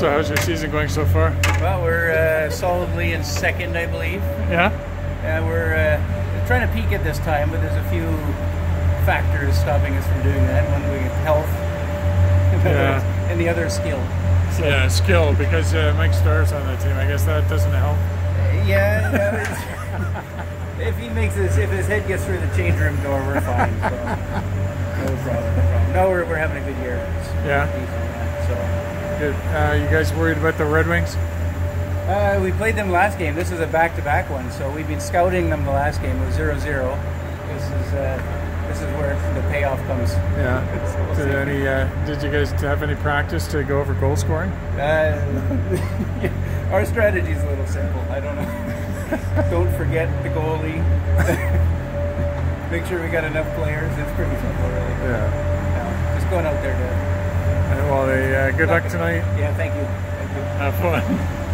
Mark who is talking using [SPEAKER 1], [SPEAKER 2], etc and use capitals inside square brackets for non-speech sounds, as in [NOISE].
[SPEAKER 1] So how's your season going so far?
[SPEAKER 2] Well, we're uh, solidly in second, I believe.
[SPEAKER 1] Yeah.
[SPEAKER 2] Uh, we're uh, trying to peak at this time, but there's a few factors stopping us from doing that. One, being health, [LAUGHS]
[SPEAKER 1] Yeah.
[SPEAKER 2] and the other is skill. So,
[SPEAKER 1] Yeah, skill because uh, Mike Starr's on the team. I guess that doesn't help.
[SPEAKER 2] yeah. [LAUGHS] if he makes his, if his head gets through the change room door, we're fine. So. [LAUGHS] No problem. No problem. No, we're, we're having a good year. It's
[SPEAKER 1] Yeah.
[SPEAKER 2] easy, yeah,
[SPEAKER 1] Good. Uh, you guys worried about the Red Wings?
[SPEAKER 2] Uh, we played them last game. This is a back-to-back one, so we've been scouting them the last game. It was 0-0. This is uh, this is where the payoff comes.
[SPEAKER 1] Yeah.
[SPEAKER 2] So we'll
[SPEAKER 1] Did any? Uh, did you guys have any practice to go over goal scoring?
[SPEAKER 2] Uh, [LAUGHS] our strategy is a little simple. I don't know. [LAUGHS] don't forget the goalie. [LAUGHS] Make sure we got enough players. It's pretty simple, really.
[SPEAKER 1] Yeah.
[SPEAKER 2] Yeah, just going out there to.
[SPEAKER 1] Good luck tonight.
[SPEAKER 2] Yeah, thank you. Thank you.
[SPEAKER 1] Have fun.